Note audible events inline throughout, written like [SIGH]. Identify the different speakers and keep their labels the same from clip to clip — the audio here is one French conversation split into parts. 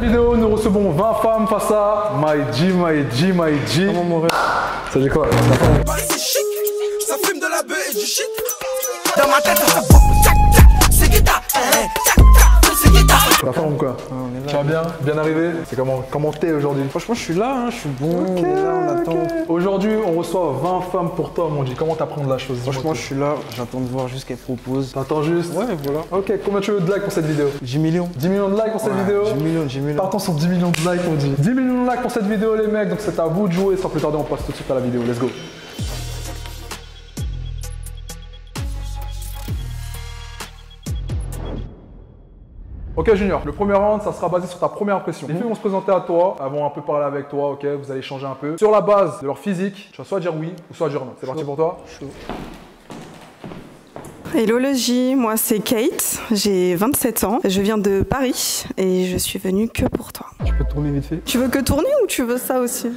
Speaker 1: vidéo, nous recevons 20 femmes face à My G, My G, My G.
Speaker 2: Comment
Speaker 1: Ça dit quoi?
Speaker 3: Paris c'est chic, ça fume de la bœuf et du shit. Dans ma tête ça pop, tchac tchac, c'est guitare,
Speaker 1: La forme ou quoi Tu vas bien Bien arrivé C'est comment Comment t'es aujourd'hui
Speaker 2: Franchement, je suis là, hein, je suis bon. là, on attend.
Speaker 1: Aujourd'hui, on reçoit 20 femmes pour toi, mon G. Comment t'apprendre la chose
Speaker 2: Franchement, je suis là, j'attends de voir juste ce qu'elle propose.
Speaker 1: T'attends juste
Speaker 2: Ouais, voilà.
Speaker 1: Ok, combien tu veux de likes pour cette vidéo
Speaker 2: 10 millions.
Speaker 1: 10 millions de likes pour cette
Speaker 2: Ouais,
Speaker 1: vidéo
Speaker 2: 10 millions, 10 millions.
Speaker 1: Partons sur 10 millions de likes, on dit. 10 millions de likes pour cette vidéo, les mecs. Donc c'est à vous de jouer. Sans plus tarder, on passe tout de suite à la vidéo. Let's go. Ok Junior, le premier round, ça sera basé sur ta première impression. Les filles vont se présenter à toi, elles vont un peu parler avec toi, ok, vous allez échanger un peu. Sur la base de leur physique, tu vas soit dire oui ou soit dire non. C'est parti pour toi
Speaker 4: Hello le J, moi c'est Kate, j'ai 27 ans, je viens de Paris et je suis venue que pour toi.
Speaker 2: Je peux tourner vite fait
Speaker 4: Tu veux que tourner ou tu veux ça aussi?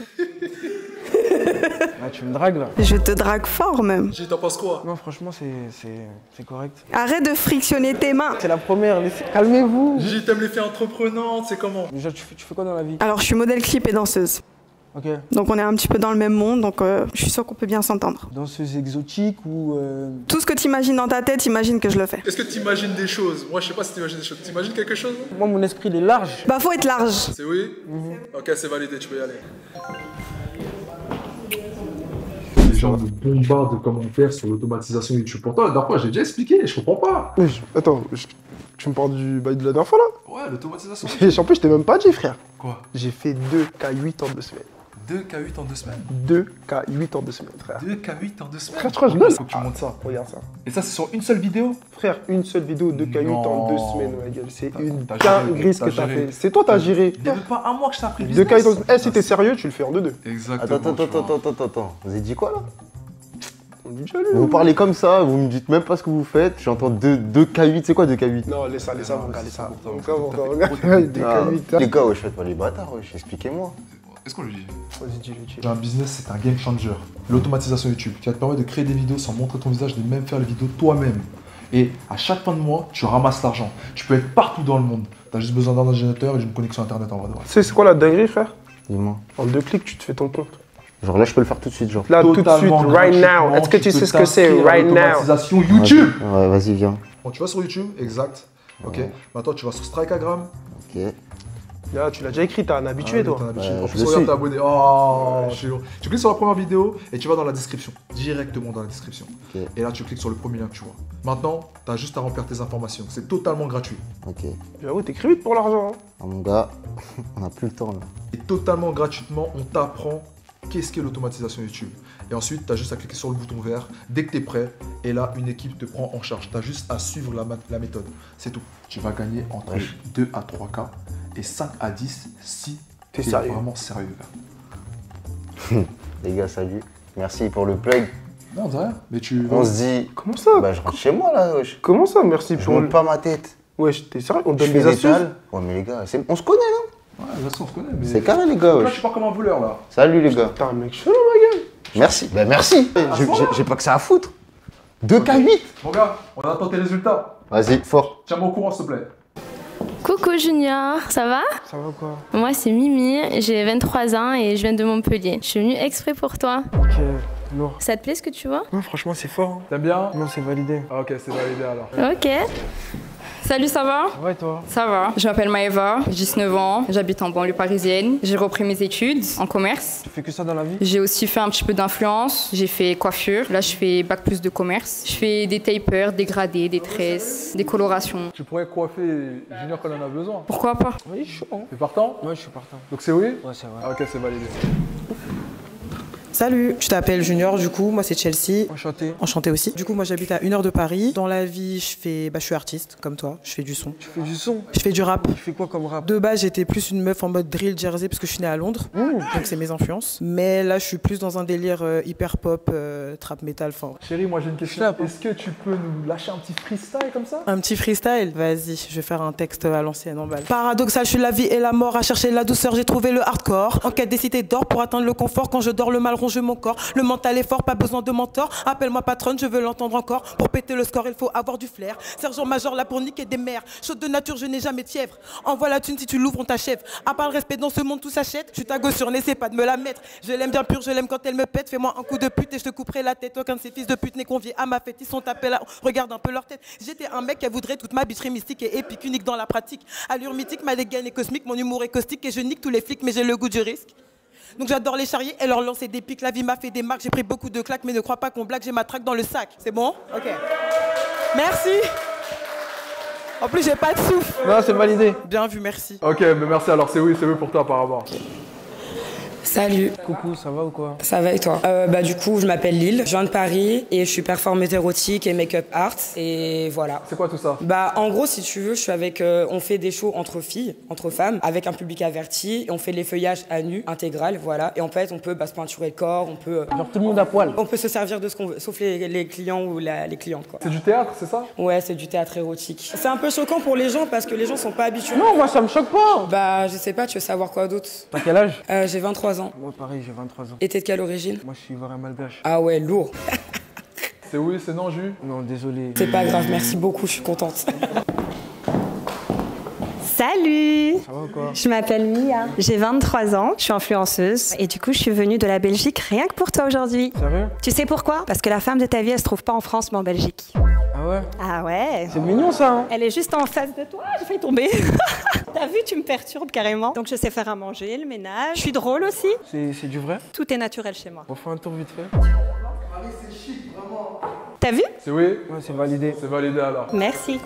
Speaker 4: [LAUGHS]
Speaker 2: Ah, tu me dragues là
Speaker 4: Je te drague fort même.
Speaker 1: J, t'en penses quoi?
Speaker 2: Non, franchement, c'est c'est- c'est correct.
Speaker 4: Arrête de frictionner tes mains.
Speaker 2: C'est la première, laissez- calmez-vous.
Speaker 1: J, t'aimes les filles entreprenantes, c'est comment?
Speaker 2: Déjà, tu fais, tu fais quoi dans la vie?
Speaker 4: Alors je suis modèle clip et danseuse.
Speaker 2: Ok.
Speaker 4: Donc on est un petit peu dans le même monde, donc euh, je suis sûre qu'on peut bien s'entendre.
Speaker 2: Danseuse exotique ou. euh,
Speaker 4: Tout ce que tu imagines dans ta tête, imagine que je le fais.
Speaker 1: Est-ce que tu imagines des choses? Moi, je sais pas si tu imagines des choses. Tu imagines quelque chose?
Speaker 2: Moi, mon esprit, il est large.
Speaker 4: Bah faut être large.
Speaker 1: C'est oui? Ok, c'est validé, tu peux y aller. Gens me bombardent de commentaires sur l'automatisation YouTube. Pourtant, la dernière fois, j'ai déjà expliqué, je comprends pas.
Speaker 5: Mais je- Attends, je- tu me parles du bail de la dernière fois là?
Speaker 1: Ouais, l'automatisation.
Speaker 5: Et [LAUGHS] en plus, je t'ai même pas dit, frère.
Speaker 1: Quoi?
Speaker 5: J'ai fait 2 K8 en 2 semaines.
Speaker 1: 2 K8 en 2 semaines.
Speaker 5: 2 K8 en 2 semaines, frère.
Speaker 1: 2 K8 en 2 semaines.
Speaker 5: Frère, tu crois que je
Speaker 1: Faut que tu montes ça.
Speaker 5: Regarde ça.
Speaker 1: Et ça, c'est sur une seule vidéo
Speaker 5: Frère, une seule vidéo, 2 K8 en 2
Speaker 1: Non.
Speaker 5: semaines, ouais, gars. C'est une dinguerie ce que t'as fait. C'est toi, t'as géré.
Speaker 1: Il n'y a même pas un mois que je t'ai appris le
Speaker 5: 2
Speaker 1: business.
Speaker 5: K8 en 2 Eh, si t'es sérieux, tu le fais en 2-2.
Speaker 1: Exactement.
Speaker 6: Attends, attends, attends, attends, attends, attends. Vous avez dit quoi là? Vous parlez comme ça, vous me dites même pas ce que vous faites. J'entends 2, 2K8, c'est quoi 2K8
Speaker 5: Non, laisse ça, laisse ça, mon gars, laisse ça.
Speaker 1: Fait
Speaker 5: encore.
Speaker 1: trop de-
Speaker 5: 2
Speaker 6: Ah,
Speaker 5: K8.
Speaker 6: Les gars, wesh, faites pas les bâtards, wesh, expliquez-moi.
Speaker 1: Est-ce qu'on le dit
Speaker 5: Vas-y, dis-le.
Speaker 1: J'ai un business, c'est un game changer. L'automatisation YouTube qui va te permettre de créer des vidéos sans montrer ton visage, de même faire les vidéos toi-même. Et à chaque fin de mois, tu ramasses l'argent. Tu peux être partout dans le monde. Tu as juste besoin d'un ordinateur et d'une connexion internet en vrai de vrai.
Speaker 5: Tu sais, c'est quoi la dinguerie, frère
Speaker 6: Dis-moi.
Speaker 5: En deux clics, tu te fais ton compte.
Speaker 6: Genre là, je peux le faire tout de suite, genre.
Speaker 5: Là, tout de suite, right now. Est-ce que tu sais ce que c'est, right now?
Speaker 1: l'automatisation YouTube?
Speaker 6: Ouais, vas-y, viens.
Speaker 1: Bon, tu vas sur YouTube, exact. Ok. Maintenant, tu vas sur Strikeagram.
Speaker 6: Ok.
Speaker 5: Là, tu l'as déjà écrit, t'es un habitué,
Speaker 1: Ah,
Speaker 5: toi.
Speaker 1: t'es un habitué.
Speaker 6: Ouais,
Speaker 1: en
Speaker 6: je
Speaker 1: plus,
Speaker 6: le
Speaker 1: regarde,
Speaker 6: suis.
Speaker 1: t'es abonné. Oh, je suis lourd. Tu cliques sur la première vidéo et tu vas dans la description. Directement dans la description. Et là, tu cliques sur le premier lien que tu vois. Maintenant, tu as juste à remplir tes informations. C'est totalement gratuit.
Speaker 6: Ok.
Speaker 5: J'avoue, t'écris vite pour l'argent. hein.
Speaker 6: Ah, mon gars, [LAUGHS] on a plus le temps là.
Speaker 1: Et totalement gratuitement, on t'apprend qu'est-ce qu'est l'automatisation YouTube. Et ensuite, tu as juste à cliquer sur le bouton vert dès que tu es prêt. Et là, une équipe te prend en charge. Tu as juste à suivre la, méthode. C'est tout. Tu vas gagner entre
Speaker 6: Ouais.
Speaker 1: 2 à 3K et 5 à 10 si
Speaker 5: T'es sérieux.
Speaker 1: vraiment sérieux. Là. [LAUGHS]
Speaker 6: Les gars, salut. Merci pour le plug.
Speaker 1: Non, de rien. Mais tu.
Speaker 6: On se dit,
Speaker 5: Comment ça
Speaker 6: bah je rentre chez moi là, wesh.
Speaker 5: Comment ça, merci
Speaker 6: Je
Speaker 5: pour
Speaker 6: monte
Speaker 5: le...
Speaker 6: pas ma tête.
Speaker 5: Wesh, t'es sérieux On te
Speaker 6: Je
Speaker 5: donne des astuces.
Speaker 6: Ouais, mais les gars, on se connaît, non?
Speaker 1: Ouais, de toute façon, on se connaît. Mais...
Speaker 6: C'est carré, les gars,
Speaker 1: Là, tu pars comme un voleur, là.
Speaker 6: Salut, les gars.
Speaker 5: T'es un mec chelou, ma gueule.
Speaker 6: Merci. Bah, merci. J'ai pas que ça à foutre. 2K8
Speaker 1: Mon gars, on attend tes résultats.
Speaker 6: Vas-y, fort.
Speaker 1: Tiens-moi au courant, s'il te plaît.
Speaker 7: Coucou Junior, ça va?
Speaker 5: Ça va quoi?
Speaker 7: Moi c'est Mimi, j'ai 23 ans et je viens de Montpellier. Je suis venue exprès pour toi.
Speaker 5: Ok, lourd.
Speaker 7: Ça te plaît ce que tu vois?
Speaker 5: Non, franchement, c'est fort. hein.
Speaker 1: T'aimes bien?
Speaker 5: Non, c'est validé.
Speaker 1: Ah, Ok, c'est validé alors.
Speaker 7: Ok.
Speaker 8: Salut, ça va?
Speaker 5: Ouais, toi?
Speaker 8: Ça va. Je m'appelle Maëva, j'ai 19 ans, j'habite en banlieue parisienne. J'ai repris mes études en commerce.
Speaker 5: Tu fais que ça dans la vie?
Speaker 8: J'ai aussi fait un petit peu d'influence, j'ai fait coiffure. Là, je fais bac plus de commerce. Je fais des tapers, des gradés, des tresses, des colorations.
Speaker 1: Tu pourrais coiffer Junior quand on en a besoin.
Speaker 8: Pourquoi pas?
Speaker 5: Oui, chaud. hein.
Speaker 1: T'es partant?
Speaker 5: Ouais, je suis partant.
Speaker 1: Donc c'est oui?
Speaker 5: Ouais, c'est vrai.
Speaker 1: Ah, Ok, c'est validé.
Speaker 9: Salut, je t'appelle Junior, du coup, moi c'est Chelsea.
Speaker 5: Enchanté.
Speaker 9: Enchanté aussi. Du coup, moi j'habite à une heure de Paris. Dans la vie, je fais, bah, je suis artiste, comme toi. Je fais du son.
Speaker 5: Tu fais du son?
Speaker 9: Je fais du rap.
Speaker 5: Tu fais quoi comme rap?
Speaker 9: De base, j'étais plus une meuf en mode drill jersey parce que je suis née à Londres. Donc c'est mes influences. Mais là, je suis plus dans un délire euh, hyper pop, euh, trap metal, enfin.
Speaker 1: Chérie, moi j'ai une question.
Speaker 5: Hein.
Speaker 1: Est-ce que tu peux nous lâcher un petit freestyle comme ça?
Speaker 9: Un petit freestyle? Vas-y, je vais faire un texte à l'ancienne en balle. Paradoxal, je suis la vie et la mort. À chercher la douceur, j'ai trouvé le hardcore. En quête des cités d'or pour atteindre le confort. Quand je dors, le mal ronge mon corps. Le mental est fort, pas besoin de mentor. Appelle-moi patronne, je veux l'entendre encore. Pour péter le score, il faut avoir du flair. Sergent-major, là pour niquer des mères. Chaude de nature, je n'ai jamais de fièvre. Envoie la thune, si tu l'ouvres, on t'achève. À part le respect dans ce monde, tout s'achète. Je suis ta sur n'essaie pas de me la mettre. Je l'aime bien pure, je l'aime quand elle me pète. Fais-moi un coup de pute et je te couperai la tête. Aucun de ces fils de pute n'est convié à ma fête. Ils sont tapés là, regarde un peu leur tête. J'étais un mec qui voudrait toute ma bicherie mystique et épique, unique dans la pratique. Allure mythique, ma dégaine est cosmique, mon humour est caustique et je nique tous les flics, mais j'ai le goût du risque. Donc j'adore les charrier et leur lancer des pics. La vie m'a fait des marques, j'ai pris beaucoup de claques, mais ne crois pas qu'on blague, j'ai ma traque dans le sac. C'est bon? Ok. Merci. En plus, j'ai pas de souffle.
Speaker 2: Non, c'est validé.
Speaker 9: Bien vu, merci.
Speaker 1: Ok, mais merci. Alors, c'est oui, c'est oui pour toi apparemment.
Speaker 10: Salut,
Speaker 2: Coucou, ça va ou quoi
Speaker 10: ça va et toi? Euh, Bah du coup, je m'appelle Lille, je viens de Paris et je suis performeuse érotique et make-up art et voilà.
Speaker 1: C'est quoi tout ça?
Speaker 10: Bah en gros, si tu veux, je suis avec, euh, on fait des shows entre filles, entre femmes, avec un public averti et on fait l'effeuillage à nu intégral, voilà. Et en fait, on peut bah, se peinturer le corps, on peut, euh,
Speaker 2: Genre tout le monde à poil.
Speaker 10: on peut se servir de ce qu'on veut, sauf les, les clients ou la- les clientes quoi.
Speaker 1: C'est du théâtre, c'est ça?
Speaker 10: Ouais, c'est du théâtre érotique. C'est un peu choquant pour les gens parce que les gens sont pas habitués.
Speaker 2: Non, moi ça me choque pas.
Speaker 10: Bah je sais pas, tu veux savoir quoi d'autre?
Speaker 2: T'as quel âge?
Speaker 10: J'ai 23 ans.
Speaker 2: Moi pareil, j'ai 23 ans.
Speaker 10: Et t'es de quelle origine?
Speaker 2: Moi je suis ivoirien malgache.
Speaker 10: Ah ouais, lourd.
Speaker 1: C'est oui, c'est non, Jus
Speaker 2: Non, désolé.
Speaker 10: C'est pas grave, merci beaucoup, je suis contente.
Speaker 11: Salut
Speaker 2: Ça va ou quoi
Speaker 11: Je m'appelle Mia, j'ai 23 ans, je suis influenceuse et du coup je suis venue de la Belgique rien que pour toi aujourd'hui.
Speaker 2: Sérieux
Speaker 11: Tu sais pourquoi? Parce que la femme de ta vie elle se trouve pas en France mais en Belgique.
Speaker 2: Ah ouais?
Speaker 11: Ah ouais
Speaker 2: C'est mignon ça, hein?
Speaker 11: Elle est juste en face de toi, j'ai failli tomber. [LAUGHS] T'as vu, tu me perturbes carrément. Donc je sais faire à manger, le ménage, je suis drôle aussi.
Speaker 2: C'est c'est du vrai?
Speaker 11: Tout est naturel chez moi.
Speaker 2: On fait un tour vite fait
Speaker 11: T'as vu?
Speaker 1: C'est oui
Speaker 2: Ouais, c'est validé.
Speaker 1: C'est validé alors.
Speaker 11: Merci.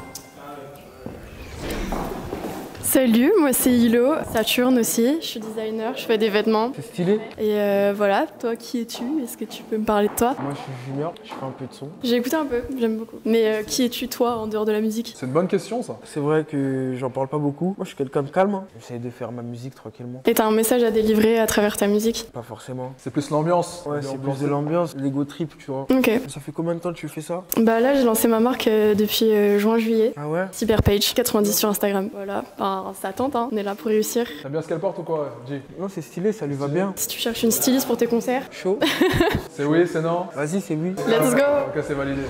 Speaker 12: Salut, moi c'est Hilo, Saturne aussi, je suis designer, je fais des vêtements.
Speaker 2: C'est stylé
Speaker 12: Et euh, voilà, toi qui es-tu Est-ce que tu peux me parler de toi?
Speaker 2: Moi je suis junior, je fais un peu de son.
Speaker 12: J'ai écouté un peu, j'aime beaucoup. Mais euh, qui es-tu toi en dehors de la musique?
Speaker 1: C'est une bonne question ça.
Speaker 2: C'est vrai que j'en parle pas beaucoup. Moi je suis quelqu'un de calme. hein. J'essaie de faire ma musique tranquillement.
Speaker 12: Et t'as un message à délivrer à travers ta musique?
Speaker 2: Pas forcément.
Speaker 1: C'est plus l'ambiance.
Speaker 2: Ouais, c'est plus de l'ambiance, l'ego trip, tu vois.
Speaker 12: Ok.
Speaker 2: Ça fait combien de temps que tu fais ça?
Speaker 12: Bah là j'ai lancé ma marque euh, depuis euh, juin-juillet.
Speaker 2: Ah ouais?
Speaker 12: Cyberpage 90 sur Instagram. Voilà, Enfin, ça tente, hein. on est là pour réussir.
Speaker 1: T'aimes bien ce qu'elle porte ou quoi, J
Speaker 2: Non, c'est stylé, ça lui va bien.
Speaker 12: Si tu cherches une styliste pour tes concerts,
Speaker 2: Chaud. [LAUGHS]
Speaker 1: C'est oui, c'est non
Speaker 2: Vas-y, c'est oui.
Speaker 12: let's go
Speaker 1: Ok, c'est validé.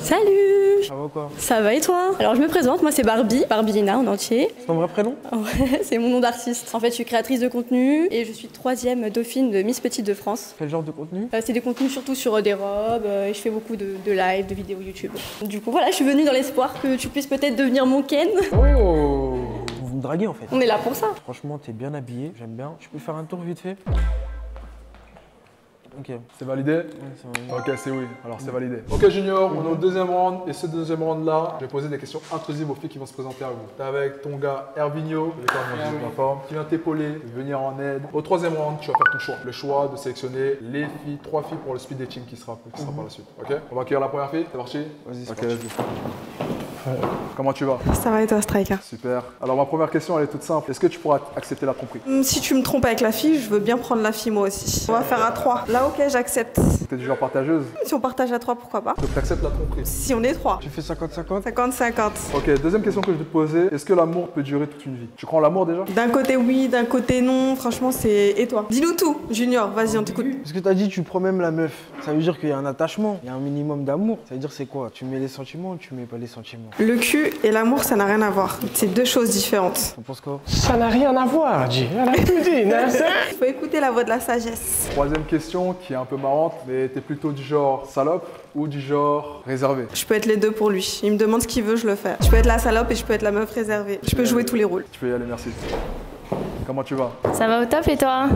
Speaker 13: Salut
Speaker 2: Ça va ou quoi?
Speaker 13: Ça va et toi? Alors je me présente, moi c'est Barbie, Barbie Lina en entier.
Speaker 2: C'est ton vrai prénom?
Speaker 13: Ouais, [LAUGHS] c'est mon nom d'artiste. En fait je suis créatrice de contenu et je suis troisième dauphine de Miss Petite de France.
Speaker 2: Quel genre de contenu?
Speaker 13: Euh, c'est des contenus surtout sur euh, des robes euh, et je fais beaucoup de, de live, de vidéos YouTube. Du coup voilà, je suis venue dans l'espoir que tu puisses peut-être devenir mon Ken.
Speaker 1: Oh
Speaker 2: me draguez en fait.
Speaker 13: On est là pour ça.
Speaker 2: Franchement, t'es bien habillé, j'aime bien. Je peux faire un tour vite fait Ok.
Speaker 1: C'est validé
Speaker 2: Ouais, c'est vrai.
Speaker 1: Ok, c'est oui. Alors c'est validé. Ok, Junior, on est au deuxième round. Et ce deuxième round-là, je vais poser des questions intrusives aux filles qui vont se présenter à vous. T'es avec ton gars Hervigno, qui vient t'épauler, venir en aide. Au troisième round, tu vas faire ton choix. Le choix de sélectionner les filles, trois filles pour le speed dating qui sera, qui sera par la suite. Ok? On va accueillir la première fille. C'est parti?
Speaker 2: Vas-y, c'est
Speaker 1: Ok,
Speaker 2: parti.
Speaker 1: Comment tu vas
Speaker 4: Ça va et toi, Striker
Speaker 1: Super. Alors ma première question, elle est toute simple. Est-ce que tu pourras accepter la tromperie?
Speaker 4: Hum, Si tu me trompes avec la fille, je veux bien prendre la fille moi aussi. On va faire à 3. Là, ok, j'accepte.
Speaker 1: T'es du genre partageuse?
Speaker 4: Si on partage à 3, pourquoi pas
Speaker 1: Donc t'acceptes la tromperie?
Speaker 4: Si on est 3.
Speaker 2: Tu fais 50-50
Speaker 4: 50-50.
Speaker 1: Ok, deuxième question que je vais te poser. Est-ce que l'amour peut durer toute une vie? Tu crois en l'amour déjà?
Speaker 4: D'un côté oui, d'un côté non. Franchement, c'est. Et toi? Dis-nous tout, Junior. Vas-y, on t'écoute.
Speaker 2: Parce que t'as dit tu prends même la meuf. Ça veut dire qu'il y a un attachement, il y a un minimum d'amour. Ça veut dire c'est quoi? Tu mets les sentiments ou tu mets pas les sentiments?
Speaker 4: Le cul et l'amour, ça n'a rien à voir. C'est deux choses différentes.
Speaker 2: T'en penses quoi
Speaker 14: Ça n'a rien à voir, J. Elle a tout dit.
Speaker 4: Il [LAUGHS] faut écouter la voix de la sagesse.
Speaker 1: Troisième question qui est un peu marrante, mais t'es plutôt du genre salope ou du genre réservé?
Speaker 4: Je peux être les deux pour lui. Il me demande ce qu'il veut, je le fais. Je peux être la salope et je peux être la meuf réservée. Je peux jouer tous les rôles.
Speaker 1: Tu peux y aller, merci. Comment tu vas?
Speaker 7: Ça va au top et toi?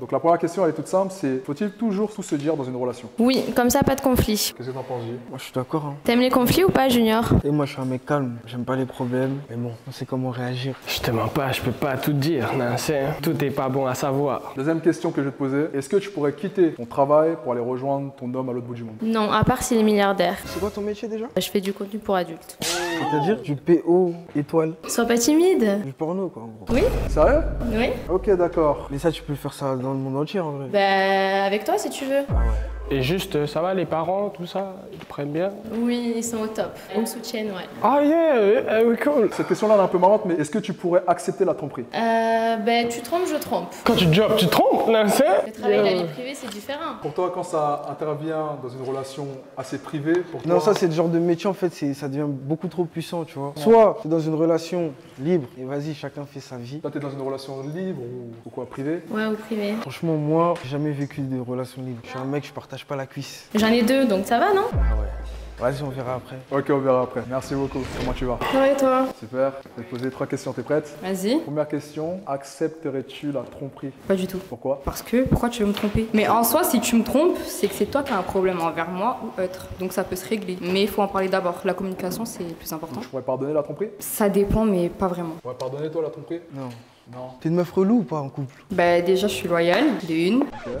Speaker 1: Donc la première question, elle est toute simple, c'est faut-il toujours tout se dire dans une relation?
Speaker 7: Oui, comme ça, pas de conflit.
Speaker 1: Qu'est-ce que t'en penses, J
Speaker 2: Moi je suis d'accord. Hein.
Speaker 7: T'aimes les conflits ou pas, Junior?
Speaker 2: Et moi je suis un mec calme, j'aime pas les problèmes. Mais bon, on sait comment réagir.
Speaker 14: Je te mens pas, je peux pas tout dire, Nasser. Tout est pas bon à savoir.
Speaker 1: Deuxième question que je vais te poser, est-ce que tu pourrais quitter ton travail pour aller rejoindre ton homme à l'autre bout du monde?
Speaker 7: Non, à part s'il est milliardaire.
Speaker 2: C'est quoi ton métier déjà?
Speaker 7: Je fais du contenu pour adultes.
Speaker 2: C'est-à-dire du PO étoile.
Speaker 7: Sois pas timide.
Speaker 2: Du porno quoi en gros.
Speaker 7: Oui
Speaker 1: Sérieux?
Speaker 7: Oui.
Speaker 1: Ok, d'accord.
Speaker 2: Mais ça tu peux faire ça dans le monde entier en vrai.
Speaker 7: Bah, avec toi si tu veux.
Speaker 2: Ah ouais.
Speaker 14: Et juste, euh, ça va, les parents, tout ça, ils te prennent bien
Speaker 7: Oui, ils sont au top. Ils me soutiennent, ouais.
Speaker 14: Ah yeah, euh, oui, cool.
Speaker 1: Cette question-là elle est un peu marrante, mais est-ce que tu pourrais accepter la tromperie?
Speaker 7: Euh, ben, tu trompes, je trompe.
Speaker 14: Quand tu jobs, tu trompes, non, c'est
Speaker 7: Le travail et la vie privée, c'est différent.
Speaker 1: Pour toi, quand ça intervient dans une relation assez privée, pour
Speaker 2: Non,
Speaker 1: toi,
Speaker 2: ça c'est le genre de métier en fait, ça devient beaucoup trop puissant, tu vois. Soit t'es dans une relation libre et vas-y, chacun fait sa vie.
Speaker 1: Toi, t'es dans une relation libre ou, ou quoi, privée?
Speaker 7: Ouais, au privé.
Speaker 2: Franchement, moi, j'ai jamais vécu de relation libre. Je suis un mec, je partage pas la cuisse.
Speaker 7: J'en ai deux, donc ça va, non
Speaker 2: Vas-y, on verra après.
Speaker 1: Ok, on verra après. Merci beaucoup. Comment tu vas
Speaker 7: Ça va et toi
Speaker 1: Super. Je vais te poser trois questions. T'es prête
Speaker 7: Vas-y.
Speaker 1: Première question. Accepterais-tu la tromperie?
Speaker 8: Pas du tout.
Speaker 1: Pourquoi?
Speaker 8: Parce que pourquoi tu veux me tromper? Mais en soi, si tu me trompes, c'est que c'est toi qui as un problème envers moi ou autre. Donc ça peut se régler. Mais il faut en parler d'abord. La communication, c'est le plus important.
Speaker 1: Tu pourrais pardonner la tromperie?
Speaker 8: Ça dépend, mais pas vraiment.
Speaker 1: Tu pourrais pardonner toi la tromperie?
Speaker 2: Non.
Speaker 1: Non.
Speaker 2: T'es une meuf relou ou pas en couple?
Speaker 8: Bah déjà, je suis loyale, de une.
Speaker 1: Ok.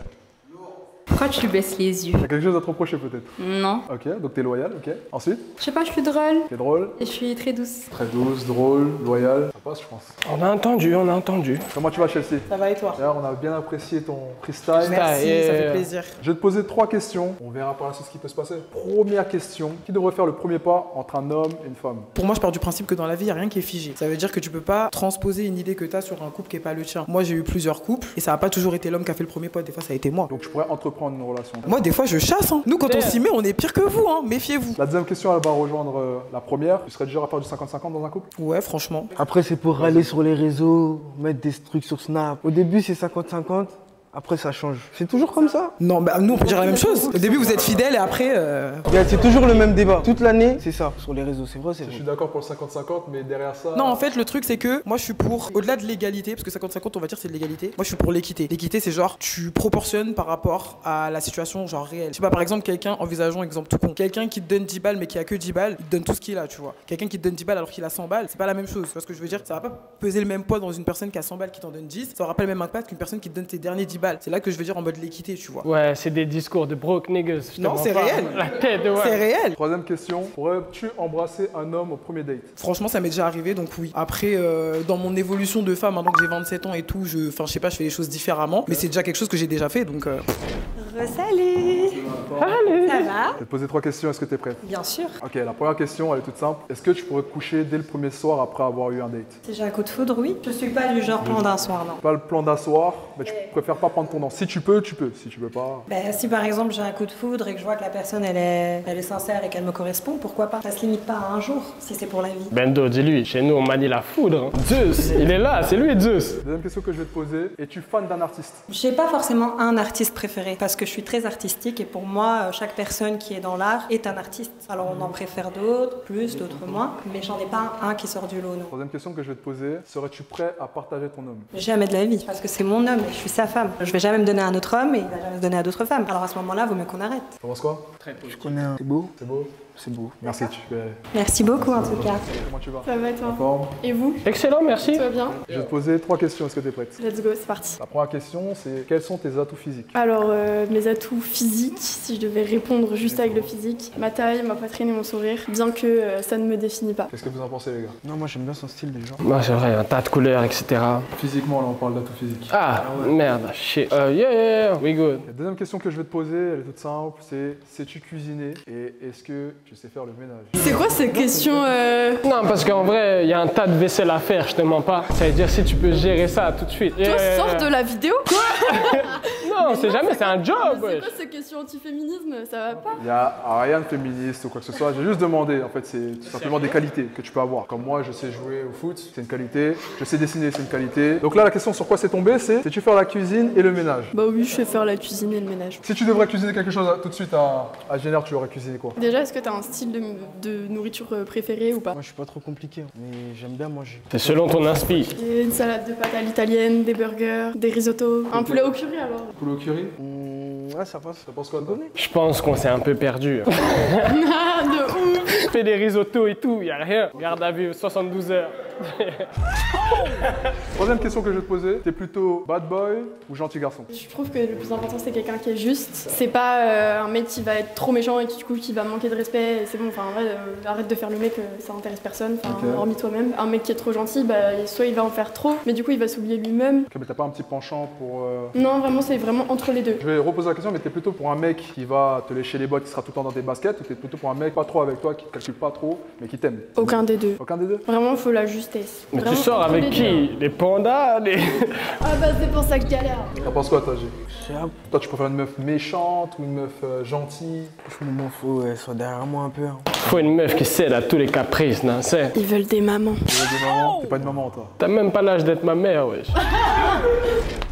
Speaker 8: Pourquoi tu baisses les yeux
Speaker 1: T'as quelque chose à te reprocher peut-être
Speaker 8: Non.
Speaker 1: Ok, donc t'es loyal, ok. Ensuite
Speaker 8: Je sais pas, je suis drôle.
Speaker 1: T'es drôle
Speaker 8: Et je suis très douce.
Speaker 1: Très douce, drôle, loyal. Ça passe, je pense.
Speaker 14: On a entendu, on a entendu.
Speaker 1: Comment tu vas, Chelsea
Speaker 9: Ça va et toi
Speaker 1: D'ailleurs, on a bien apprécié ton freestyle.
Speaker 9: Merci, ça fait plaisir.
Speaker 1: Je vais te poser trois questions. On verra par la suite ce qui peut se passer. Première question. Qui devrait faire le premier pas entre un homme et une femme?
Speaker 9: Pour moi, je pars du principe que dans la vie, il n'y a rien qui est figé. Ça veut dire que tu peux pas transposer une idée que tu as sur un couple qui n'est pas le tien. Moi, j'ai eu plusieurs couples et ça n'a pas toujours été l'homme qui a fait le premier pas. Des fois, ça a été moi.
Speaker 1: Donc, tu pourrais entreprendre une relation.
Speaker 9: Moi, des fois, je chasse. hein. Nous, quand on s'y met, on est pire que vous. Hein. Méfiez-vous.
Speaker 1: La deuxième question, elle va rejoindre euh, la première. Tu serais déjà à faire du 50-50 dans un couple?
Speaker 9: Ouais, franchement.
Speaker 2: Après, c'est pour râler sur les réseaux, mettre des trucs sur Snap. Au début, c'est 50-50. Après, ça change. C'est toujours comme ça?
Speaker 9: Non, bah nous, on peut dire la même chose. Au début, vous êtes fidèles et après. euh,
Speaker 2: C'est toujours le même débat. Toute l'année, c'est ça. Sur les réseaux, c'est vrai, c'est
Speaker 1: Je suis d'accord pour le 50-50, mais derrière ça.
Speaker 9: Non, en fait, le truc, c'est que moi, je suis pour, au-delà de l'égalité, parce que 50-50, on va dire, c'est de l'égalité. Moi, je suis pour l'équité. L'équité, c'est genre, tu proportionnes par rapport à la situation, genre réelle. Je sais pas, par exemple, quelqu'un, envisageons exemple tout con. Quelqu'un qui te donne 10 balles, mais qui a que 10 balles, il te donne tout ce qu'il a, tu vois. Quelqu'un qui te donne 10 balles alors qu'il a 100 balles, c'est pas la même chose. Tu vois ce que je veux dire? Ça va pas peser le même poids dans une personne qui a 100 balles qui t'en donne 10. Ça aura pas le même impact qu'une personne qui te donne tes derniers 10 balles. C'est là que je veux dire en mode l'équité, tu vois.
Speaker 14: Ouais, c'est des discours de broke niggas.
Speaker 9: Non, c'est réel. [LAUGHS]
Speaker 14: La tête, ouais.
Speaker 9: C'est réel.
Speaker 1: Troisième question. Pourrais-tu embrasser un homme au premier date?
Speaker 9: Franchement, ça m'est déjà arrivé, donc oui. Après, euh, dans mon évolution de femme, maintenant que j'ai 27 ans et tout, je, enfin, je sais pas, je fais les choses différemment, mais c'est déjà quelque chose que j'ai déjà fait, donc. euh,
Speaker 11: Salut Ça va
Speaker 1: Je vais te poser trois questions. Est-ce que tu es prête
Speaker 11: Bien sûr.
Speaker 1: Ok, la première question, elle est toute simple. Est-ce que tu pourrais te coucher dès le premier soir après avoir eu un date?
Speaker 11: Si j'ai un coup de foudre, oui. Je suis pas du genre plan d'un soir, non.
Speaker 1: Pas le plan d'asseoir, mais tu préfères pas prendre ton temps. Si tu peux, tu peux. Si tu peux pas.
Speaker 11: Ben, si par exemple j'ai un coup de foudre et que je vois que la personne elle est, elle est sincère et qu'elle me correspond, pourquoi pas? Ça se limite pas à un jour si c'est pour la vie.
Speaker 14: Bendo, dis-lui, chez nous on manie la foudre. hein. Zeus, il est là, c'est lui Zeus.
Speaker 1: Deuxième question que je vais te poser. Es-tu fan d'un artiste?
Speaker 11: J'ai pas forcément un artiste préféré parce que je suis très artistique et pour moi, euh, chaque personne qui est dans l'art est un artiste. Alors on en préfère d'autres, plus, d'autres moins, mais j'en ai pas un qui sort du lot, non.
Speaker 1: Troisième question que je vais te poser. Serais-tu prêt à partager ton homme?
Speaker 11: Jamais de la vie, parce que c'est mon homme et je suis sa femme. Je vais jamais me donner à un autre homme et il va jamais se donner à d'autres femmes. Alors à ce moment-là, vaut mieux qu'on arrête.
Speaker 1: Tu penses quoi?
Speaker 2: Je connais un. C'est beau?
Speaker 1: C'est beau?
Speaker 2: C'est beau.
Speaker 1: Merci, tu.
Speaker 11: Merci beaucoup en tout cas.
Speaker 1: Comment tu vas
Speaker 12: Ça va toi
Speaker 1: En forme
Speaker 12: Et vous
Speaker 14: Excellent, merci.
Speaker 12: Tout va bien
Speaker 1: Je vais te poser trois questions. Est-ce que tu es prête
Speaker 12: Let's go, c'est parti.
Speaker 1: La première question, c'est quels sont tes atouts physiques
Speaker 12: Alors, euh, mes atouts physiques, si je devais répondre juste avec le physique, ma taille, ma poitrine et mon sourire, bien que euh, ça ne me définit pas.
Speaker 1: Qu'est-ce que vous en pensez, les gars
Speaker 2: Non, moi j'aime bien son style déjà.
Speaker 14: Moi c'est vrai, un tas de couleurs, etc.
Speaker 1: Physiquement, là, on parle d'atouts physiques.
Speaker 14: Ah, merde, shit. Euh, yeah, yeah, yeah, we good.
Speaker 1: La deuxième question que je vais te poser, elle est toute simple, c'est sais-tu cuisiner et est-ce que tu sais faire le ménage
Speaker 12: C'est quoi cette question euh...
Speaker 14: Non, parce qu'en vrai, il y a un tas de vaisselle à faire, je te mens pas. Ça veut dire si tu peux gérer ça tout de suite.
Speaker 12: Toi,
Speaker 14: Yeah.
Speaker 12: sors de la vidéo [LAUGHS] [LAUGHS]
Speaker 14: Non, c'est jamais, c'est un job,
Speaker 12: C'est quoi cette question anti-féminisme? Ça va pas?
Speaker 1: Il n'y a rien de féministe ou quoi que ce soit. J'ai juste demandé. En fait, c'est tout simplement des qualités que tu peux avoir. Comme moi, je sais jouer au foot, c'est une qualité. Je sais dessiner, c'est une qualité. Donc là, la question sur quoi c'est tombé, c'est sais-tu faire la cuisine et le ménage?
Speaker 12: Bah oui, je sais faire la cuisine et le ménage.
Speaker 1: Si tu devrais cuisiner quelque chose tout de suite à, à Génère, tu aurais cuisiné quoi?
Speaker 12: Déjà, est-ce que t'as un style de, de nourriture euh, préféré ou pas
Speaker 2: Moi je suis pas trop compliqué, hein, mais j'aime bien manger.
Speaker 14: C'est selon ton inspi.
Speaker 12: Une salade de pâtes à l'italienne, des burgers, des risottos, un poulet au curry alors
Speaker 1: Poulet au curry
Speaker 2: Mmh, ouais, ça passe.
Speaker 1: Ça pense quoi toi
Speaker 14: Je pense qu'on s'est un peu perdu. [LAUGHS]
Speaker 12: Ah, de ouf
Speaker 14: Fais des risottos et tout, y a rien. Garde à vue, 72 heures. [LAUGHS]
Speaker 1: Troisième question que je vais te poser, t'es plutôt bad boy ou gentil garçon?
Speaker 12: Je trouve que le plus important c'est quelqu'un qui est juste. C'est pas euh, un mec qui va être trop méchant et qui du coup qui va manquer de respect. C'est bon, enfin en vrai, euh, arrête de faire le mec, euh, ça intéresse personne. Hormis toi-même. Un mec qui est trop gentil, bah, soit il va en faire trop, mais du coup il va s'oublier lui-même.
Speaker 1: Ok, mais t'as pas un petit penchant pour...
Speaker 12: Non, vraiment c'est vraiment entre les deux.
Speaker 1: Je vais reposer la question, mais t'es plutôt pour un mec qui va te lécher les bottes, qui sera tout le temps dans tes baskets, ou t'es plutôt pour un mec pas trop avec toi, qui te calcule pas trop, mais qui t'aime?
Speaker 12: Aucun des deux.
Speaker 1: Aucun des deux?
Speaker 12: Vraiment, faut la
Speaker 14: Mais tu sors avec
Speaker 12: les
Speaker 14: qui
Speaker 12: deux.
Speaker 14: Les pandas les... [LAUGHS]
Speaker 12: Ah bah c'est pour ça que je galère.
Speaker 1: T'en penses quoi, toi, G? Toi, tu préfères une meuf méchante ou une meuf euh, gentille?
Speaker 2: Je m'en fous, elle soit derrière moi un peu. hein.
Speaker 14: Faut une meuf qui cède à tous les caprices, non c'est
Speaker 12: Ils veulent des mamans.
Speaker 1: Tu veux des mamans? T'es pas une maman, toi?
Speaker 14: T'as même pas l'âge d'être ma mère, wesh. [LAUGHS]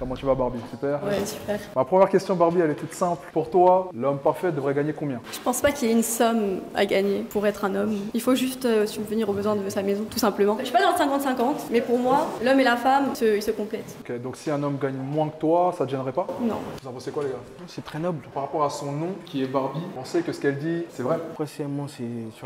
Speaker 1: Comment tu vas, Barbie Super
Speaker 13: Ouais, super.
Speaker 1: Ma première question, Barbie, elle est toute simple. Pour toi, l'homme parfait devrait gagner combien?
Speaker 13: Je pense pas qu'il y ait une somme à gagner pour être un homme. Il faut juste euh, subvenir aux besoins de sa maison, tout simplement. Je suis pas dans le 50-50, mais pour moi, l'homme et la femme, se- ils se complètent.
Speaker 1: Ok, donc si un homme gagne moins que toi, ça te gênerait pas?
Speaker 13: Non.
Speaker 1: Vous en pensez quoi, les gars?
Speaker 2: C'est très noble.
Speaker 1: Par rapport à son nom, qui est Barbie, on sait que ce qu'elle dit, c'est vrai.
Speaker 2: Après, c'est. Tu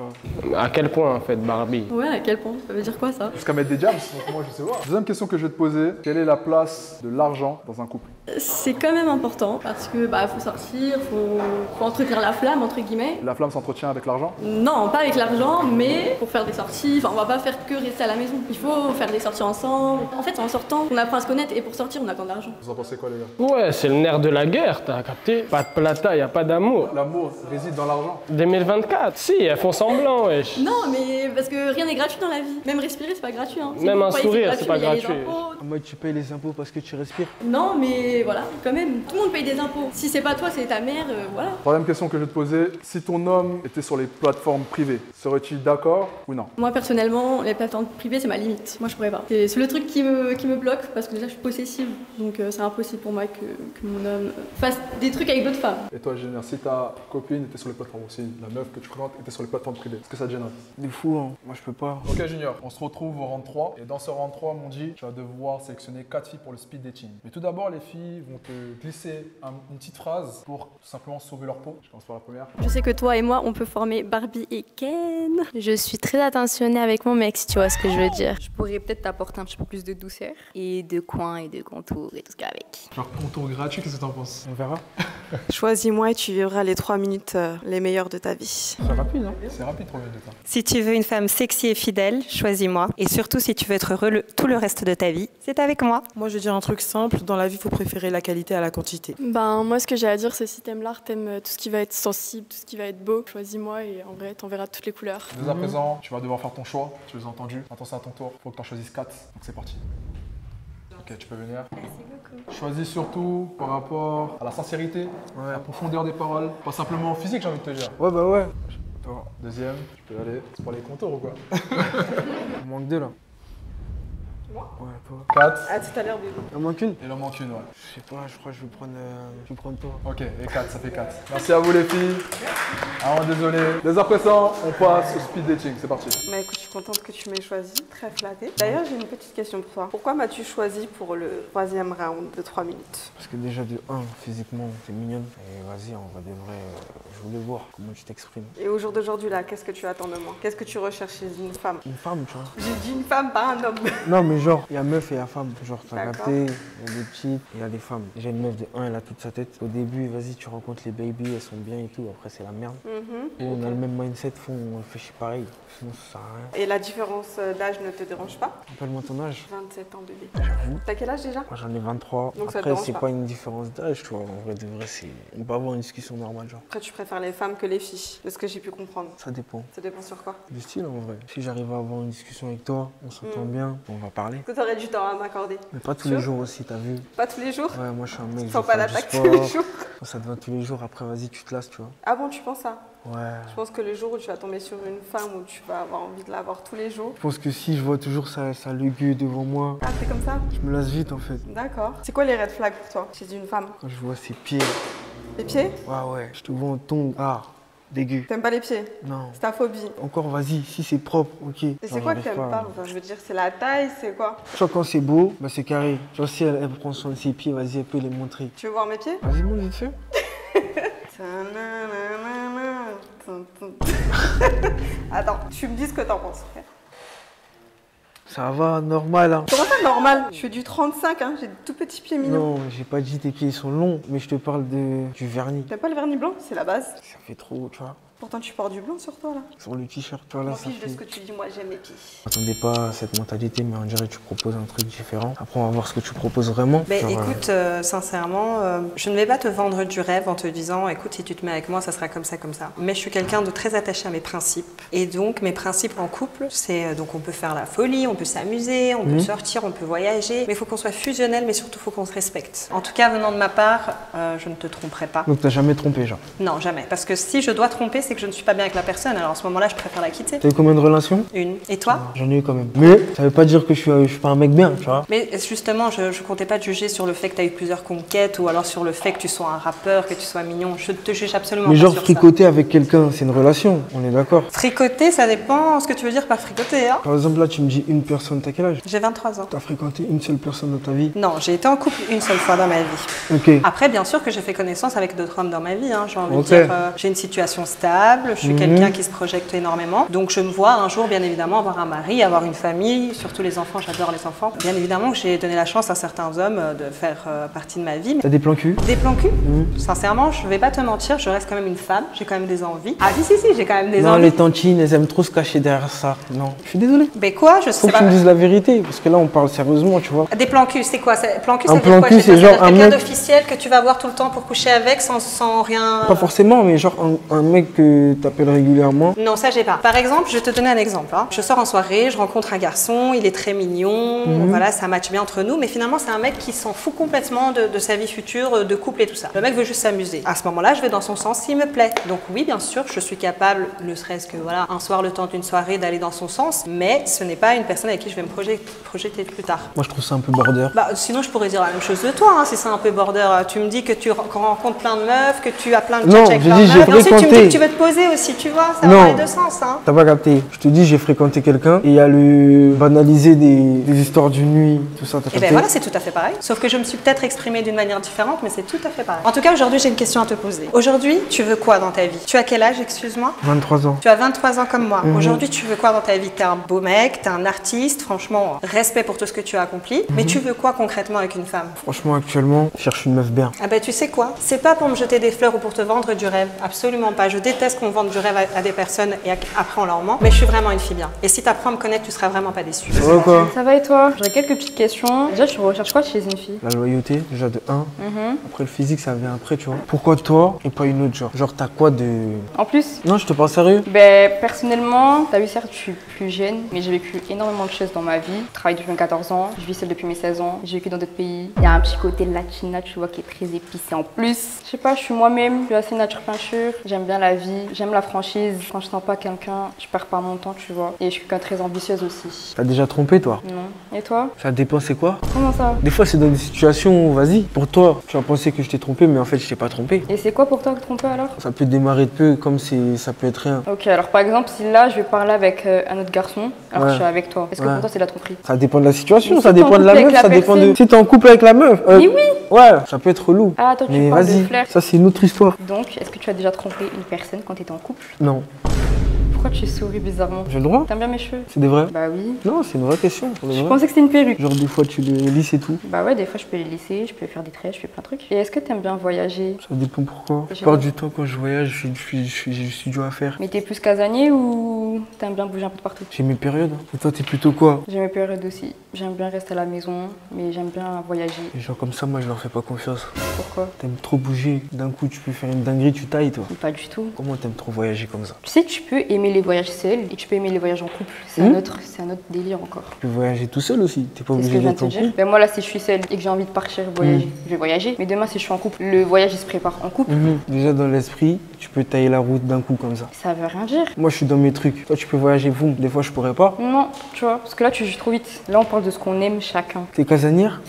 Speaker 2: vois?
Speaker 14: À quel point, en fait, Barbie?
Speaker 13: Ouais, à quel point? Ça veut dire quoi ça?
Speaker 1: Jusqu'à mettre des jams, donc moi je sais voir. Deuxième question que je vais te poser, quelle est la place de l'argent dans un couple
Speaker 13: C'est quand même important parce que bah faut sortir, faut, faut entretenir la flamme entre guillemets.
Speaker 1: La flamme s'entretient avec l'argent
Speaker 13: Non, pas avec l'argent, mais pour faire des sorties. Enfin, on va pas faire que rester à la maison. Il faut faire des sorties ensemble. En fait, en sortant, on apprend à se connaître et pour sortir, on a besoin d'argent.
Speaker 1: Vous en pensez quoi, les gars?
Speaker 14: Ouais, c'est le nerf de la guerre, t'as capté? Pas de plata, y a pas d'amour.
Speaker 1: L'amour réside dans l'argent
Speaker 14: 2024, si, elles font semblant, wesh.
Speaker 13: Non, mais parce que rien n'est gratuit dans la vie. Même respirer, c'est pas gratuit. Hein.
Speaker 14: Même un sourire, c'est pas gratuit.
Speaker 2: En mode, tu payes les impôts parce que tu respires.
Speaker 13: Non, mais voilà, quand même, tout le monde paye des impôts. Si c'est pas toi, c'est ta mère, euh, voilà.
Speaker 1: Troisième question que je vais te poser, si ton homme était sur les plateformes privées, serais-tu d'accord ou non?
Speaker 13: Moi personnellement, les plateformes privées, c'est ma limite. Moi, je pourrais pas. C'est le truc qui me, qui me bloque parce que déjà, je suis possessive. Donc, euh, c'est impossible pour moi que, que mon homme fasse des trucs avec d'autres femmes.
Speaker 1: Et toi, Génial, si ta copine était sur les plateformes aussi, la meuf que tu fréquentes était sur les plateformes privées, est-ce que ça te gênerait?
Speaker 2: De fou, hein. Moi, je peux pas.
Speaker 1: Ok Junior, on se retrouve au round 3 et dans ce round 3 mon dit tu vas devoir sélectionner 4 filles pour le speed dating. Mais tout d'abord les filles vont te glisser un- une petite phrase pour tout simplement sauver leur peau. Je commence par la première.
Speaker 13: Je sais que toi et moi, on peut former Barbie et Ken.
Speaker 7: Je suis très attentionnée avec mon mec, si tu vois ce que je veux dire.
Speaker 8: Je pourrais peut-être t'apporter un petit peu plus de douceur et de coins et de contours et tout ce qu'il y a avec.
Speaker 1: Genre contour gratuit, qu'est-ce que t'en penses?
Speaker 2: On verra. [LAUGHS]
Speaker 4: Choisis-moi et tu vivras les trois minutes euh, les meilleures de ta vie.
Speaker 1: C'est rapide hein? C'est rapide 3 minutes. hein.
Speaker 11: Si tu veux une femme sexy et fidèle, choisis-moi. Et surtout, si tu veux être heureux le- tout le reste de ta vie, c'est avec moi.
Speaker 9: Moi, je vais dire un truc simple. Dans la vie, il faut préférer la qualité à la quantité.
Speaker 12: Ben, moi, ce que j'ai à dire, c'est si t'aimes l'art, t'aimes euh, tout ce qui va être sensible, tout ce qui va être beau, choisis-moi et en vrai, t'en verras toutes les couleurs.
Speaker 1: Dès à présent, tu vas devoir faire ton choix, tu les as entendus. Attends, c'est à ton tour, faut que tu en choisisses 4. Donc c'est parti. Ok, tu peux venir.
Speaker 13: Merci beaucoup.
Speaker 1: Choisis surtout par rapport à la sincérité, à la profondeur des paroles, pas simplement au physique, j'ai envie de te dire.
Speaker 2: Ouais, bah ouais.
Speaker 1: Deuxième, tu peux aller. C'est pour les contours ou quoi?
Speaker 2: Il [LAUGHS] manque deux là.
Speaker 12: Moi
Speaker 2: Ouais, toi.
Speaker 1: 4.
Speaker 12: À tout à l'heure, bébé.
Speaker 2: Il en manque une
Speaker 1: Il en manque une, ouais.
Speaker 2: Je sais pas, je crois que je vais prendre. euh, je vais prendre toi.
Speaker 1: Ok, et 4, ça fait 4. Merci à vous les filles. Ah, désolé. Dès à présent, on passe au speed dating, c'est parti.
Speaker 4: Bah écoute, je suis contente que tu m'aies choisi, très flattée. D'ailleurs, j'ai une petite question pour toi. Pourquoi m'as-tu choisi pour le troisième round de 3 minutes?
Speaker 2: Parce que déjà, de 1, physiquement, t'es mignonne. Et vas-y, on va de vrai. euh, je voulais voir comment tu t'exprimes.
Speaker 4: Et au jour d'aujourd'hui, là, qu'est-ce que tu attends de moi? Qu'est-ce que tu recherches chez une femme?
Speaker 2: Une femme, tu vois.
Speaker 4: J'ai dit une femme, pas un homme.
Speaker 2: Non, mais genre, il y a meuf et il y a femme. Genre, t'as capté, il y a des petites, il y a des femmes. Déjà, une meuf de 1, elle a toute sa tête. Au début, vas-y, tu rencontres les babies, elles sont bien et tout. Après, c'est la merde.
Speaker 4: Mhm.
Speaker 2: Et on a le même mindset, on réfléchit pareil. Sinon, ça sert à rien.
Speaker 4: Et la différence euh, d'âge ne te dérange pas?
Speaker 2: Rappelle-moi ton âge.
Speaker 4: 27 ans, bébé.
Speaker 2: J'avoue.
Speaker 4: T'as quel âge déjà?
Speaker 2: Moi, j'en ai 23.
Speaker 4: Donc ça te
Speaker 2: Après, c'est
Speaker 4: pas.
Speaker 2: pas une différence d'âge, tu vois. En vrai, de vrai, c'est. On peut avoir une discussion normale, genre.
Speaker 4: Après, tu préfères les femmes que les filles, de ce que j'ai pu comprendre.
Speaker 2: Ça dépend.
Speaker 4: Ça dépend sur quoi?
Speaker 2: Du style, en vrai. Si j'arrive à avoir une discussion avec toi, on s'entend bien, on va parler.
Speaker 4: Que t'aurais du temps à m'accorder
Speaker 2: Mais pas tous les jours aussi, t'as vu
Speaker 4: Pas tous les jours
Speaker 2: Ouais, moi, je suis un mec.
Speaker 4: Tu
Speaker 2: je
Speaker 4: sens pas l'attaque tous les
Speaker 2: sport.
Speaker 4: jours
Speaker 2: Quand ça te va tous les jours, après, vas-y, tu te lasses, tu vois.
Speaker 4: Ah bon, tu penses ça?
Speaker 2: Ouais.
Speaker 4: Je pense que le jour où tu vas tomber sur une femme où tu vas avoir envie de la voir tous les jours.
Speaker 2: Je pense que si je vois toujours sa, sa lugu devant moi,
Speaker 4: Ah, c'est comme ça?
Speaker 2: je me lasse vite, en fait.
Speaker 4: D'accord. C'est quoi les red flags pour toi chez une femme?
Speaker 2: Quand je vois ses pieds,
Speaker 4: Les pieds?
Speaker 2: Ouais, ouais. Je te vois en ton ah, dégueu.
Speaker 4: T'aimes pas les pieds
Speaker 2: Non.
Speaker 4: C'est ta phobie.
Speaker 2: Encore, vas-y, si c'est propre, ok.
Speaker 4: Et c'est quoi que t'aimes pas Enfin, Je veux dire, c'est la taille, c'est quoi
Speaker 2: Tu vois, quand c'est beau, bah, c'est carré. Genre, si elle, elle prend soin de ses pieds, vas-y, elle peut les montrer.
Speaker 4: Tu veux voir mes pieds
Speaker 2: Vas-y, montre vite fait.
Speaker 4: Attends, tu me dis ce que t'en penses. ok
Speaker 2: Ça va, normal. Hein.
Speaker 4: Comment ça, normal Je fais du 35, hein. j'ai de tout petits pieds mignons.
Speaker 2: Non, j'ai pas dit tes pieds sont longs, mais je te parle de du vernis.
Speaker 4: T'as pas le vernis blanc? C'est la base.
Speaker 2: Ça fait trop, tu vois.
Speaker 4: Pourtant, tu portes du blanc sur toi là.
Speaker 2: Sur le t-shirt, tu vois
Speaker 4: Je
Speaker 2: là,
Speaker 4: m'en fiche de ce que tu dis, moi j'aime les pieds.
Speaker 2: Attendez pas à cette mentalité, mais on dirait que tu proposes un truc différent. Après, on va voir ce que tu proposes vraiment. Genre, euh,
Speaker 11: écoute, euh, sincèrement, euh, je ne vais pas te vendre du rêve en te disant, écoute, si tu te mets avec moi, ça sera comme ça, comme ça. Mais je suis quelqu'un de très attaché à mes principes. Et donc, mes principes en couple, c'est donc on peut faire la folie, on peut s'amuser, on peut
Speaker 2: Mhm.
Speaker 11: sortir, on peut voyager, mais il faut qu'on soit fusionnel, mais surtout, il faut qu'on se respecte. En tout cas, venant de ma part, euh, je ne te tromperai pas.
Speaker 2: Donc t'as jamais trompé, genre.
Speaker 11: Non, jamais. Parce que si je dois tromper, c'est que je ne suis pas bien avec la personne. Alors à ce moment-là, je préfère la quitter.
Speaker 2: T'as eu combien de relations?
Speaker 11: Une. Et toi?
Speaker 2: J'en ai eu quand même. Mais ça veut pas dire que je suis, je suis pas un mec bien, tu vois.
Speaker 11: Mais justement, je, je comptais pas te juger sur le fait que tu as eu plusieurs conquêtes ou alors sur le fait que tu sois un rappeur, que tu sois mignon. Je te juge absolument
Speaker 2: Mais
Speaker 11: pas
Speaker 2: genre
Speaker 11: sur ça.
Speaker 2: fricoter avec quelqu'un, c'est une relation, on est d'accord.
Speaker 11: Fricoter, ça dépend ce que tu veux dire par fricoter. Hein.
Speaker 2: Par exemple, là, tu me dis une personne, t'as quel âge?
Speaker 11: J'ai 23 ans.
Speaker 2: T'as fréquenté une seule personne dans ta vie?
Speaker 11: Non, j'ai été en couple une seule fois dans ma vie.
Speaker 2: Ok.
Speaker 11: Après, bien sûr que j'ai fait connaissance avec d'autres hommes dans ma vie. hein, J'ai envie
Speaker 2: Ok.
Speaker 11: de dire, euh, j'ai une situation stable, je suis
Speaker 2: Mhm.
Speaker 11: quelqu'un qui se projette énormément. Donc, je me vois un jour, bien évidemment, avoir un mari, avoir une famille, surtout les enfants. J'adore les enfants. Bien évidemment que j'ai donné la chance à certains hommes euh, de faire euh, partie de ma vie.
Speaker 2: T'as des plans cul
Speaker 11: Des plans cul. Sincèrement, je vais pas te mentir, je reste quand même une femme. J'ai quand même des envies. Ah, si, si, si, j'ai quand même des
Speaker 2: Non,
Speaker 11: envies.
Speaker 2: les tantines, elles aiment trop se cacher derrière ça. Non, je suis désolé.
Speaker 11: Mais quoi Je
Speaker 2: Faut
Speaker 11: sais
Speaker 2: que tu me dises la vérité, parce que là, on parle sérieusement, tu vois.
Speaker 11: Des plans cul, c'est quoi? Plan cul,
Speaker 2: Un
Speaker 11: ça veut
Speaker 2: plan cul, c'est genre un
Speaker 11: quelqu'un
Speaker 2: mec-
Speaker 11: d'officiel que tu vas voir tout le temps pour coucher avec sans, sans rien.
Speaker 2: Pas forcément, mais genre un, un mec que t'appelles régulièrement.
Speaker 11: Non, ça j'ai pas. Par exemple, je vais te donner un exemple. hein. Je sors en soirée, je rencontre un garçon, il est très mignon,
Speaker 2: Mhm.
Speaker 11: voilà, ça match bien entre nous, mais finalement c'est un mec qui s'en fout complètement de, de sa vie future, euh, de couple et tout ça. Le mec veut juste s'amuser. À ce moment-là, je vais dans son sens s'il me plaît. Donc oui, bien sûr, je suis capable, ne serait-ce que voilà, un soir le temps d'une soirée, d'aller dans son sens, mais ce n'est pas une personne avec qui je vais me projeter, projeter plus tard.
Speaker 2: Moi, je trouve ça un peu border.
Speaker 11: Bah, sinon, je pourrais dire la même chose de toi, hein, si c'est un peu border. Tu me dis que tu rencontres plein de meufs, que tu as plein de
Speaker 2: Non,
Speaker 11: plein de meufs. Et ensuite, tu me dis que tu veux poser aussi, tu vois, ça va
Speaker 2: Non.
Speaker 11: les deux sens. Hein.
Speaker 2: T'as pas capté. Je te dis, j'ai fréquenté quelqu'un et il y a le banaliser des, des histoires d'une nuit, tout ça, t'as
Speaker 11: Et
Speaker 2: capté
Speaker 11: bien voilà, c'est tout à fait pareil. Sauf que je me suis peut-être exprimée d'une manière différente, mais c'est tout à fait pareil. En tout cas, aujourd'hui, j'ai une question à te poser. Aujourd'hui, tu veux quoi dans ta vie? Tu as quel âge, excuse-moi?
Speaker 2: 23 ans.
Speaker 11: Tu as 23 ans comme moi.
Speaker 2: Mhm.
Speaker 11: Aujourd'hui, tu veux quoi dans ta vie? T'es un beau mec, t'es un artiste, franchement, respect pour tout ce que tu as accompli. Mais
Speaker 2: Mhm.
Speaker 11: tu veux quoi concrètement avec une femme?
Speaker 2: Franchement, actuellement, je cherche une meuf bien.
Speaker 11: Ah bah tu sais quoi? C'est pas pour me jeter des fleurs ou pour te vendre du rêve, absolument pas. Je déteste qu'on vende du rêve à, à des personnes et à- après on leur ment. Mais je suis vraiment une fille bien. Et si t'apprends à me connaître, tu seras vraiment pas déçu.
Speaker 2: Ça va quoi
Speaker 8: Ça va et toi J'aurais quelques petites questions. Déjà, tu recherches quoi chez une fille?
Speaker 2: La loyauté, déjà de 1.
Speaker 8: Mhm.
Speaker 2: Après, le physique, ça vient après, tu vois. Pourquoi toi et pas une autre, genre Genre, t'as quoi de.
Speaker 8: En plus,
Speaker 2: Non, je te parle sérieux
Speaker 8: ben, personnellement, t'as vu, certes, je suis plus jeune, mais j'ai vécu énormément de choses dans ma vie. Je travaille depuis mes 14 ans, je vis seule depuis mes 16 ans, j'ai vécu dans d'autres pays. Il y a un petit côté latina, tu vois, qui est très épicé en plus. Je sais pas, je suis moi-même, je suis assez nature peinture, j'aime bien la vie, j'aime la franchise. Quand je sens pas quelqu'un, je perds pas mon temps, tu vois. Et je suis quelqu'un de très ambitieuse aussi.
Speaker 2: T'as déjà trompé, toi
Speaker 8: Non. Et toi
Speaker 2: Ça dépend, c'est quoi
Speaker 8: Comment ça
Speaker 2: Des fois, c'est dans des situations où, vas-y, pour toi, tu as pensé que je t'ai trompé, mais en fait, je t'ai pas trompé.
Speaker 8: Et c'est quoi pour toi tromper alors
Speaker 2: Ça peut démarrer de peu, comme c'est, ça peut être rien.
Speaker 8: Ok, alors par exemple, si là je vais parler avec euh, un autre garçon, alors que je suis avec toi, est-ce que
Speaker 2: Ouais.
Speaker 8: pour toi c'est la tromperie
Speaker 2: Ça dépend de la situation,
Speaker 8: Mais
Speaker 2: ça
Speaker 8: si
Speaker 2: dépend de la meuf, ça dépend de. Si t'es en couple avec la meuf. euh,
Speaker 8: Mais oui
Speaker 2: Ouais, ça peut être relou.
Speaker 8: Ah, toi tu
Speaker 2: mais
Speaker 8: parles de flair.
Speaker 2: ça c'est une autre histoire.
Speaker 8: Donc, est-ce que tu as déjà trompé une personne quand tu étais en couple?
Speaker 2: Non,
Speaker 8: Pourquoi tu souris bizarrement
Speaker 2: j'ai le droit.
Speaker 8: T'aimes bien mes cheveux?
Speaker 2: C'est des vrais?
Speaker 8: Bah oui.
Speaker 2: Non, c'est une vraie question.
Speaker 8: Je pensais que c'était une perruque.
Speaker 2: Genre, des fois, tu les lisses et tout.
Speaker 8: Bah ouais, des fois je peux les laisser, je peux faire des traits, je fais plein de trucs. Et est-ce que t'aimes bien voyager?
Speaker 2: Ça dépend pourquoi. La plupart du temps, quand je voyage, je suis, je suis, suis, à faire.
Speaker 8: Mais t'es plus casanier ou t'aimes bien bouger un peu de partout?
Speaker 2: J'ai mes périodes. Et toi, t'es plutôt quoi?
Speaker 8: J'ai mes périodes aussi. J'aime bien rester à la maison, mais j'aime bien voyager.
Speaker 2: Gens comme ça, moi, je leur fais pas confiance.
Speaker 8: Pourquoi?
Speaker 2: T'aimes trop bouger. D'un coup, tu peux faire une dinguerie, tu tailles, toi.
Speaker 8: Pas du tout.
Speaker 2: Comment t'aimes trop voyager comme ça?
Speaker 8: Tu sais, tu peux aimer les voyages seuls et tu peux aimer les voyages en couple. C'est
Speaker 2: Hmm
Speaker 8: un, autre, c'est un autre délire encore.
Speaker 2: Tu peux voyager tout seul aussi. T'es pas obligé d'être en couple.
Speaker 8: Ben moi là, si je suis seule et que j'ai envie de partir voyager,
Speaker 2: Mm.
Speaker 8: je vais voyager. Mais demain, si je suis en couple, le voyage il se prépare en couple.
Speaker 2: Mhm. Déjà, dans l'esprit, tu peux tailler la route d'un coup comme ça.
Speaker 8: Ça veut rien dire.
Speaker 2: Moi, je suis dans mes trucs. Toi, tu peux voyager, vous. Des fois, je pourrais pas.
Speaker 8: Non, tu vois, parce que là, tu juges trop vite. Là, on parle de ce qu'on aime chacun.
Speaker 2: T'es casanière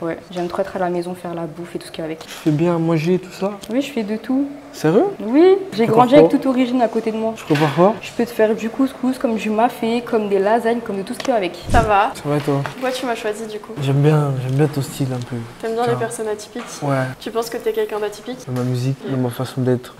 Speaker 8: Ouais, j'aime trop être à la maison, faire la bouffe et tout ce qui va avec.
Speaker 2: Tu fais bien à manger, tout ça
Speaker 8: Oui, je fais de tout.
Speaker 2: Sérieux?
Speaker 8: Oui, j'ai grandi avec toute origine à côté de moi.
Speaker 2: Tu prépares quoi?
Speaker 8: Je peux te faire du couscous, comme du mafé, comme des lasagnes, comme de tout ce qui va avec.
Speaker 12: Ça va
Speaker 2: Ça va, toi?
Speaker 12: Pourquoi tu m'as choisi du coup?
Speaker 2: J'aime bien, j'aime bien ton style un peu.
Speaker 12: T'aimes bien les personnes atypiques?
Speaker 2: Ouais.
Speaker 12: Tu penses que t'es quelqu'un d'atypique?
Speaker 2: Dans ma musique, dans ma façon d'être,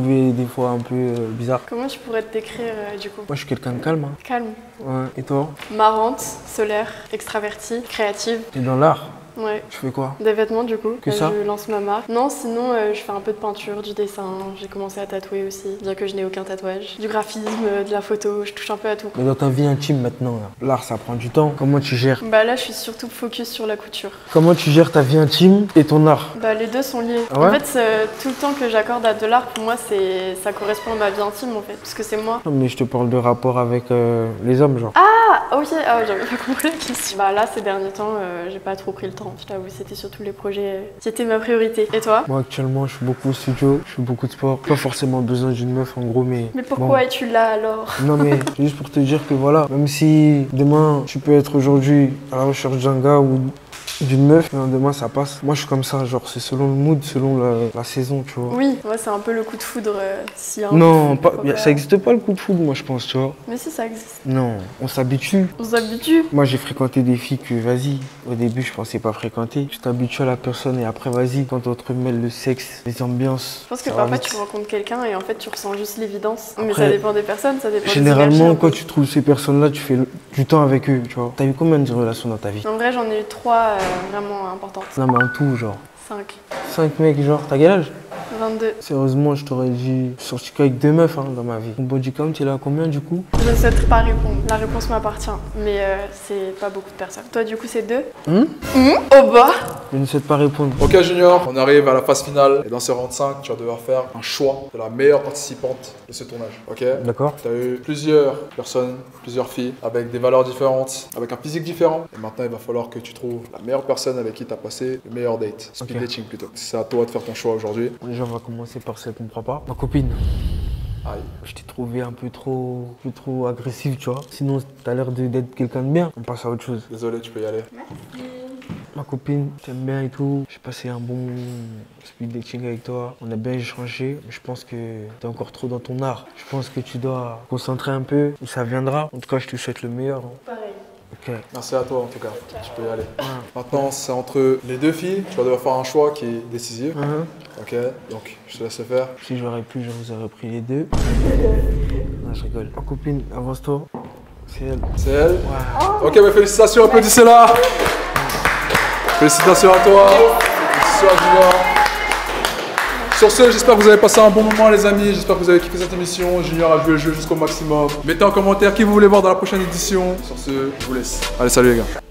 Speaker 2: des fois un peu euh, bizarre.
Speaker 12: Comment je pourrais te décrire euh, du coup?
Speaker 2: Moi, je suis quelqu'un de calme. hein.
Speaker 12: Calme,
Speaker 2: Ouais. Et toi?
Speaker 12: Marrante, solaire, extravertie, créative.
Speaker 2: T'es dans l'art?
Speaker 12: Ouais.
Speaker 2: Tu fais quoi
Speaker 12: Des vêtements du coup.
Speaker 2: Que ça
Speaker 12: Je lance ma marque. Non, sinon euh, je fais un peu de peinture, du dessin. J'ai commencé à tatouer aussi, bien que je n'ai aucun tatouage. Du graphisme, euh, de la photo, je touche un peu à tout.
Speaker 2: Mais dans ta vie intime maintenant, l'art, ça prend du temps. Comment tu gères
Speaker 12: Bah là, je suis surtout focus sur la couture.
Speaker 2: Comment tu gères ta vie intime et ton art
Speaker 12: Bah les deux sont liés.
Speaker 2: Ah ouais
Speaker 12: en fait, c'est- tout le temps que j'accorde à de l'art, pour moi, c'est ça correspond à ma vie intime en fait, parce que c'est moi.
Speaker 2: Non, mais je te parle de rapport avec euh, les hommes, genre.
Speaker 12: Ah, ok, ah, j'avais pas compris la question. Bah là, ces derniers temps, euh, j'ai pas trop pris le temps. Je t'avoue, c'était surtout les projets qui étaient ma priorité. Et toi?
Speaker 2: Moi, actuellement, je suis beaucoup au studio, je fais beaucoup de sport. Pas forcément besoin d'une meuf, en gros, mais.
Speaker 12: Mais pourquoi
Speaker 2: bon.
Speaker 12: es-tu là alors?
Speaker 2: Non, mais [LAUGHS] juste pour te dire que voilà, même si demain, tu peux être aujourd'hui à la recherche d'un gars ou d'une meuf, le lendemain, ça passe. Moi, je suis comme ça, genre, c'est selon le mood, selon la, la saison, tu vois.
Speaker 12: Oui, moi c'est un peu le coup de foudre. euh, a un
Speaker 2: Non, pas, ça n'existe pas le coup de foudre, moi, je pense, tu vois.
Speaker 12: Mais si, ça existe.
Speaker 2: Non, on s'habitue.
Speaker 12: On s'habitue.
Speaker 2: Moi, j'ai fréquenté des filles que, vas-y, au début, je pensais pas fréquenter. Tu t'habitues à la personne et après, vas-y, quand on te mêle le sexe, les ambiances.
Speaker 12: Je pense que parfois tu rencontres quelqu'un et en fait tu ressens juste l'évidence. Mais ça dépend des personnes, ça dépend des
Speaker 2: Généralement, quand tu trouves ces personnes-là, tu fais du temps avec eux, tu vois. T'as eu combien de relations dans ta vie
Speaker 12: En vrai, j'en ai eu trois euh, vraiment importantes.
Speaker 2: Non, mais en tout, genre.
Speaker 12: 5,
Speaker 2: Cinq mecs, genre, t'as quel âge?
Speaker 12: 22.
Speaker 2: Sérieusement, je t'aurais dit, je suis sorti qu'avec deux meufs hein, dans ma vie. Ton body count, il est à combien du coup?
Speaker 12: Je ne souhaite pas répondre. La réponse m'appartient. Mais euh, c'est pas beaucoup de personnes. Toi, du coup, c'est deux?
Speaker 2: Hum
Speaker 12: Au bas?
Speaker 2: Je ne souhaite pas répondre.
Speaker 1: Ok Junior, on arrive à la phase finale et dans ce round 5, tu vas devoir faire un choix de la meilleure participante de ce tournage. Ok?
Speaker 2: D'accord.
Speaker 1: Tu as eu plusieurs personnes, plusieurs filles avec des valeurs différentes, avec un physique différent. Et maintenant, il va falloir que tu trouves la meilleure personne avec qui tu as passé le meilleur date. Speed
Speaker 2: Ok.
Speaker 1: dating plutôt. C'est à toi de faire ton choix aujourd'hui.
Speaker 2: Déjà, on va commencer par celle qu'on ne prend pas. Ma copine.
Speaker 1: Aïe.
Speaker 2: Je t'ai trouvé un peu trop, un peu trop agressif, tu vois. Sinon, t'as l'air de- d'être quelqu'un de bien. On passe à autre chose.
Speaker 1: Désolé, tu peux y aller.
Speaker 2: Ma copine, j'aime bien et tout. J'ai passé un bon speed dating avec toi. On a bien échangé. Mais je pense que t'es encore trop dans ton art. Je pense que tu dois te concentrer un peu. Et ça viendra. En tout cas, je te souhaite le meilleur. hein.
Speaker 1: Merci à toi en tout cas. Tu peux y aller. Maintenant, c'est entre les deux filles. Tu vas devoir faire un choix qui est décisif.
Speaker 2: Mhm.
Speaker 1: Ok, donc je te laisse le faire.
Speaker 2: Si j'aurais pu, je vous aurais pris les deux. Non, je rigole. Ma copine, avance-toi. C'est elle.
Speaker 1: C'est elle? Ok, bah félicitations, applaudissez-la Félicitations à toi Félicitations à Junior Sur ce, j'espère que vous avez passé un bon moment les amis, j'espère que vous avez kiffé cette émission, Junior a joué le jeu jusqu'au maximum. Mettez en commentaire qui vous voulez voir dans la prochaine édition. Sur ce, je vous laisse. Allez, salut les gars